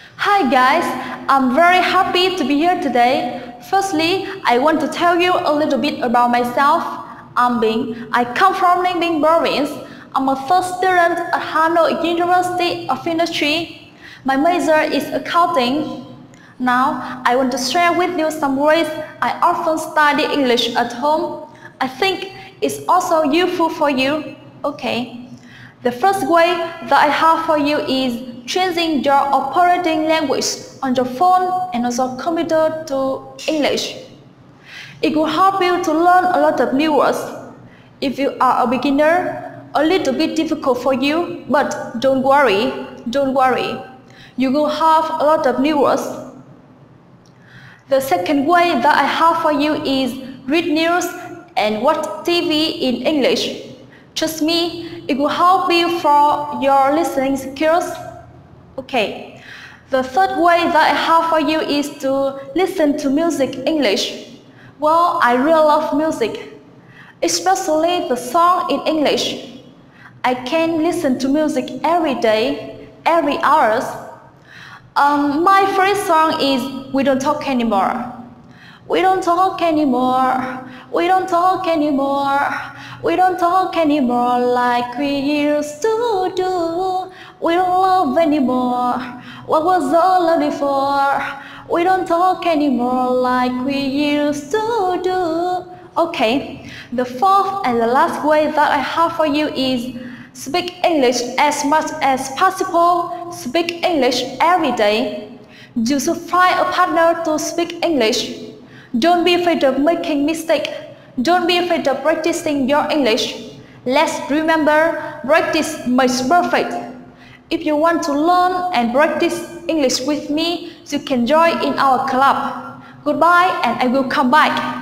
Hi guys, I'm very happy to be here today. Firstly, I want to tell you a little bit about myself. I'm Bính. I come from Ninh province. I'm a first student at Hanoi University of Industry. My major is accounting. Now, I want to share with you some ways I often study English at home. I think it's also useful for you. Okay. The first way that I have for you is changing your operating language on your phone and also computer to English. It will help you to learn a lot of new words. If you are a beginner, a little bit difficult for you, but don't worry, don't worry. You will have a lot of new words. The second way that I have for you is read news and watch TV in English. Trust me, it will help you for your listening skills. Okay. The third way that I have for you is to listen to music English. Well, I really love music, especially the song in English. I can listen to music every day, every hours. Um, my favorite song is We Don't Talk Anymore. We don't talk anymore. We don't talk anymore. We don't talk anymore like we used to anymore. What was all love before? We don't talk anymore like we used to do. Okay, the fourth and the last way that I have for you is speak English as much as possible. Speak English every day. You should find a partner to speak English. Don't be afraid of making mistake. Don't be afraid of practicing your English. Let's remember, practice makes perfect. If you want to learn and practice English with me, you can join in our club. Goodbye and I will come back.